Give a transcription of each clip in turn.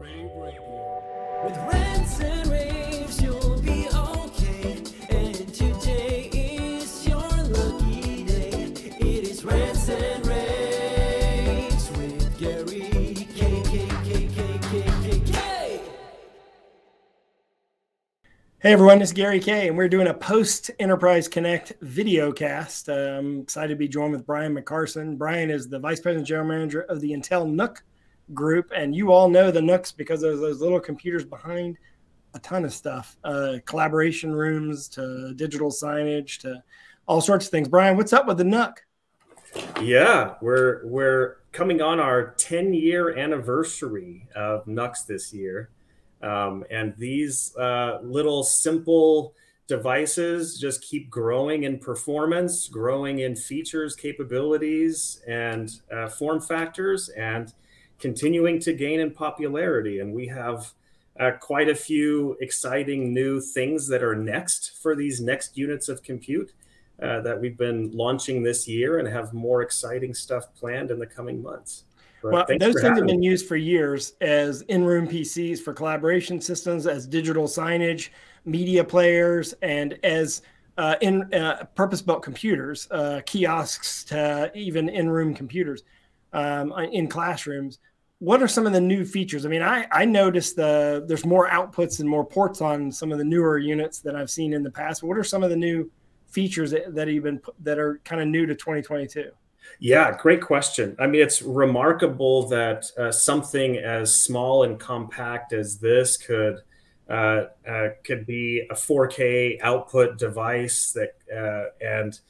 With rants and raves, you'll be okay. And today is your lucky day. It is rants and raves with Gary K K K K K K K. Hey everyone, it's Gary Kayye, and we're doing a post Enterprise Connect video cast. I'm excited to be joined with Brian McCarson. Brian is the Vice President General Manager of the Intel NUC group, and you all know the NUCs because there's those little computers behind a ton of stuff, uh, collaboration rooms to digital signage to all sorts of things. Brian, what's up with the NUC? Yeah, we're we're coming on our 10 year anniversary of NUCs this year, um, and these uh, little simple devices just keep growing in performance, growing in features, capabilities, and uh, form factors, and continuing to gain in popularity. And we have uh, quite a few exciting new things that are next for these next units of compute. Uh, that we've been launching this year and have more exciting stuff planned in the coming months. But Well, those things have been me. used for years as in-room PCs for collaboration systems, as digital signage, media players, and as uh, in uh, purpose-built computers, uh, kiosks to even in-room computers um, in classrooms. What are some of the new features? I mean, I, I noticed the there's more outputs and more ports on some of the newer units than I've seen in the past. What are some of the new features that, that have been that are kind of new to 2022? Yeah, great question. I mean, it's remarkable that uh, something as small and compact as this could uh, uh, could be a 4K output device that uh, and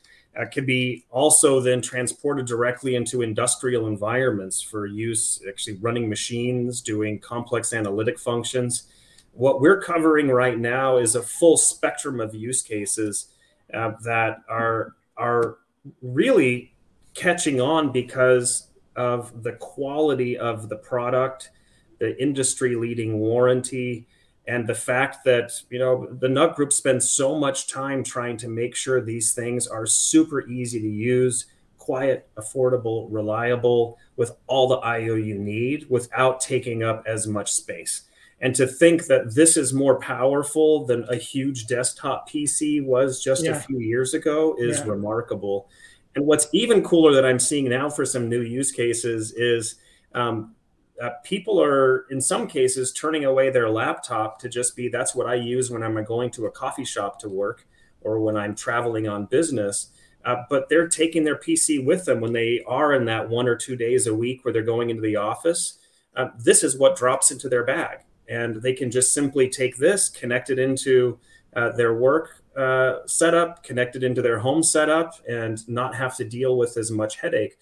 uh, could be also then transported directly into industrial environments for use, actually running machines, doing complex analytic functions. What we're covering right now is a full spectrum of use cases uh, that are are really catching on because of the quality of the product, the industry leading warranty, and the fact that you know the NUC Group spends so much time trying to make sure these things are super easy to use, quiet, affordable, reliable, with all the I/O you need, without taking up as much space. And to think that this is more powerful than a huge desktop PC was just Yeah. a few years ago is Yeah. remarkable. And what's even cooler that I'm seeing now for some new use cases is um, uh, people are, in some cases, turning away their laptop to just be that's what I use when I'm going to a coffee shop to work or when I'm traveling on business. Uh, but they're taking their PC with them when they are in that one or two days a week where they're going into the office. Uh, this is what drops into their bag. And they can just simply take this, connect it into uh, their work uh, setup, connect it into their home setup, and not have to deal with as much headache.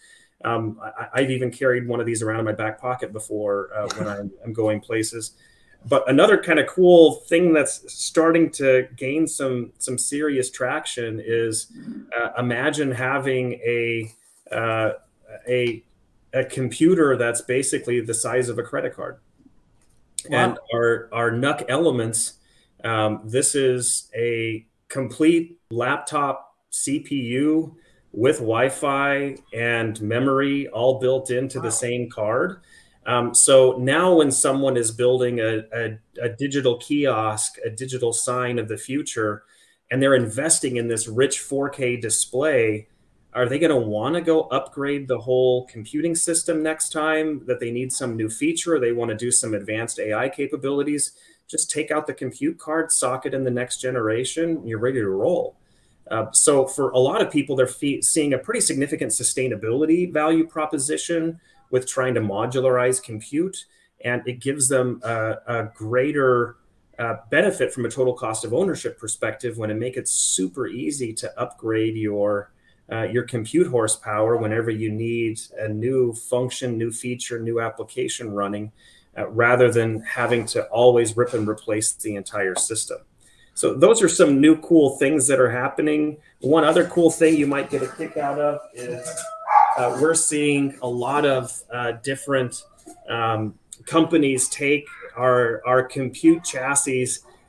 Um, I, I've even carried one of these around in my back pocket before uh, when I'm, I'm going places. But another kind of cool thing that's starting to gain some some serious traction is uh, imagine having a uh, a a computer that's basically the size of a credit card. And our our NUC elements, um, this is a complete laptop CPU with Wi-Fi and memory all built into Wow. the same card. Um, so now, when someone is building a, a, a digital kiosk, a digital sign of the future, and they're investing in this rich 4K display, are they going to want to go upgrade the whole computing system next time that they need some new feature? Or they want to do some advanced AI capabilities? Just take out the compute card, socket in the next generation, and you're ready to roll. Uh, so for a lot of people, they're seeing a pretty significant sustainability value proposition with trying to modularize compute, and it gives them a, a greater uh, benefit from a total cost of ownership perspective when it make it super easy to upgrade your uh, your compute horsepower whenever you need a new function, new feature, new application running, uh, rather than having to always rip and replace the entire system. So those are some new cool things that are happening. One other cool thing you might get a kick out of is uh, we're seeing a lot of uh, different um, companies take our our compute chassis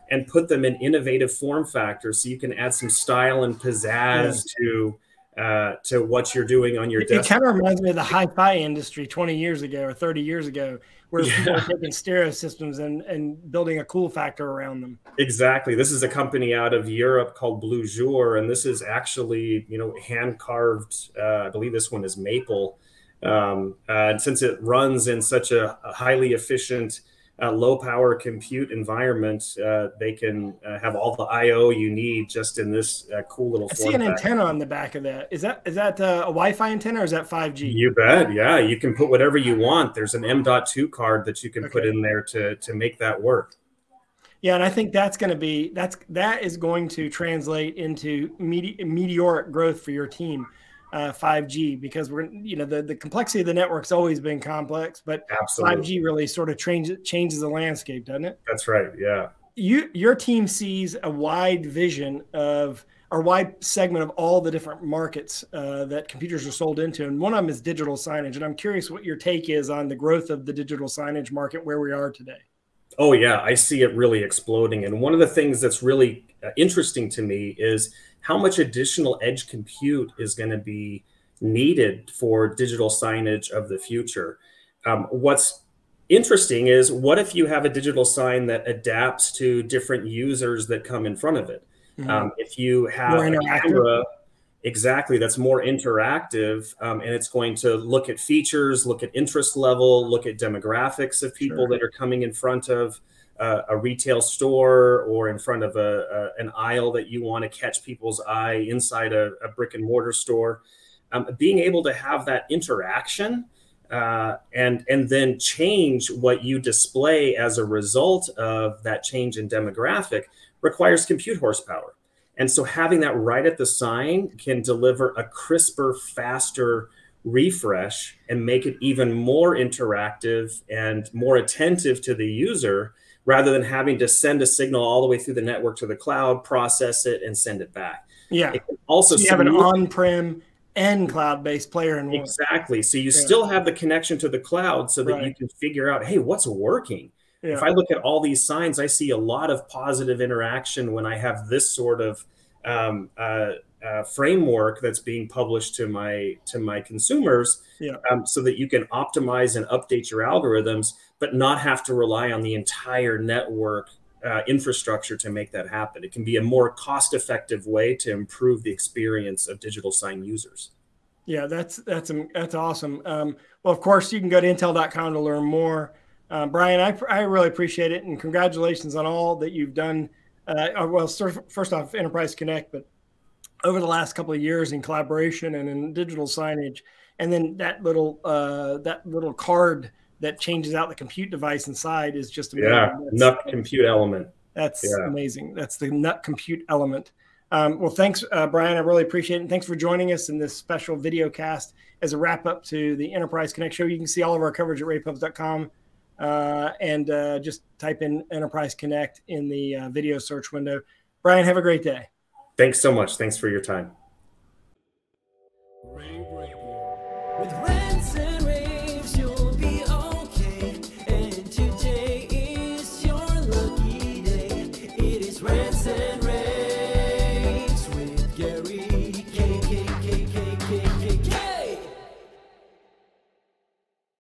and put them in innovative form factors, so you can add some style and pizzazz to uh, to what you're doing on your It, it kind of reminds me of the hi-fi industry 20 years ago or 30 years ago where Yeah. people are taking stereo systems and, and building a cool factor around them. Exactly. This is a company out of Europe called Blue Jour, and this is actually, you know, hand carved. Uh, I believe this one is maple. Um, uh, and since it runs in such a, a highly efficient, uh, low power compute environment, uh, they can uh, have all the I/O you need just in this uh, cool little. I see an factor. antenna on the back of that. Is that is that uh, a Wi-Fi antenna or is that 5G? You bet. Yeah, you can put whatever you want. There's an M.2 card that you can put in there to to make that work. Yeah, and I think that's going to be that's that is going to translate into mete- meteoric growth for your team, uh, 5G, because we're you know the the complexity of the network's always been complex, but Absolutely. 5G really sort of changes changes the landscape, doesn't it? That's right. Yeah. You your team sees a wide vision of or wide segment of all the different markets uh, that computers are sold into, and one of them is digital signage. And I'm curious what your take is on the growth of the digital signage market where we are today. Oh yeah, I see it really exploding. And one of the things that's really uh, interesting to me is how much additional edge compute is going to be needed for digital signage of the future. Um, what's interesting is what if you have a digital sign that adapts to different users that come in front of it? Um, if you have More a interactive. camera, exactly, that's more interactive, um, and it's going to look at features, look at interest level, look at demographics of people Sure. that are coming in front of uh, a retail store or in front of a, a an aisle that you want to catch people's eye inside a, a brick and mortar store. Um, being able to have that interaction uh, and and then change what you display as a result of that change in demographic requires compute horsepower. And so having that right at the sign can deliver a crisper, faster refresh and make it even more interactive and more attentive to the user rather than having to send a signal all the way through the network to the cloud, process it, and send it back. Yeah. It also So you have an on-prem and cloud-based player in one. Exactly. So you Yeah. still have the connection to the cloud so that you can figure out, hey, what's working? Yeah. If I look at all these signs, I see a lot of positive interaction when I have this sort of um, uh, uh, framework that's being published to my to my consumers, Yeah. um, so that you can optimize and update your algorithms, but not have to rely on the entire network uh, infrastructure to make that happen. It can be a more cost-effective way to improve the experience of digital sign users. Yeah, that's that's that's awesome. Um, well, of course, you can go to intel.com to learn more. Uh, Brian, I, I really appreciate it, and congratulations on all that you've done. Uh, uh, well, first off, Enterprise Connect, but over the last couple of years in collaboration and in digital signage, and then that little uh, that little card that changes out the compute device inside is just amazing. Yeah, enough compute element. That's Yeah. amazing. That's the NUC compute element. Um, well, thanks, uh, Brian. I really appreciate it. And thanks for joining us in this special video cast as a wrap up to the Enterprise Connect show. You can see all of our coverage at ravepubs.com uh, and uh, just type in Enterprise Connect in the uh, video search window. Brian, have a great day. Thanks so much. Thanks for your time.